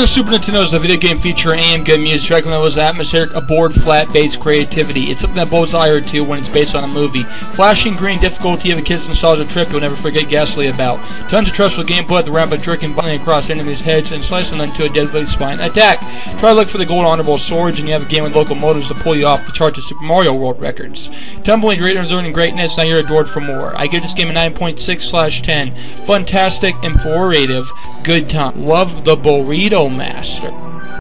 Super Nintendo is a video game featuring AM good music, striking levels atmospheric, aboard flat based creativity. It's something that bodes ire to when it's based on a movie. Flashing green difficulty of a kid's nostalgia trip you'll never forget Ghastly about. Tons of trustful gameplay at the ramp of jerking violently across enemies' heads and slicing them to a deadly spine attack. Try to look for the gold honorable swords and you have a game with locomotives to pull you off the charts of Super Mario World records. Tumbling great and greatness, now you're adored for more. I give this game a 9.6 slash 10. Fantastic, informative, good time. Love the burrito master.